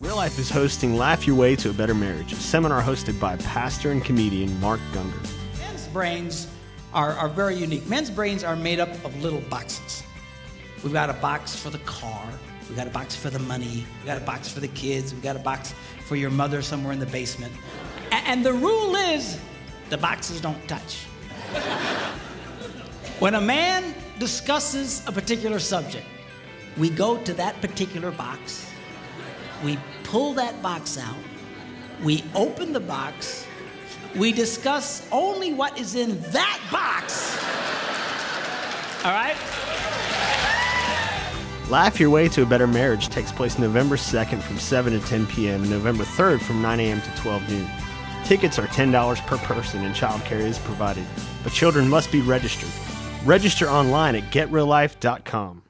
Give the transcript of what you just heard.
Real Life is hosting Laugh Your Way to a Better Marriage, a seminar hosted by pastor and comedian Mark Gungor. Men's brains are, are very unique. Men's brains are made up of little boxes. We've got a box for the car, we've got a box for the money, we've got a box for the kids, we've got a box for your mother somewhere in the basement. A- and the rule is the boxes don't touch. when a man discusses a particular subject, we go to that particular box, we pull that box out, we open the box, we discuss only what is in that box. All right? Laugh Your Way to a Better Marriage takes place November 2nd from 7 to 10 p.m. and November 3rd from 9 a.m. to 12 noon. Tickets are $10 per person and childcare is provided, but children must be registered. Register online at getreallife.com.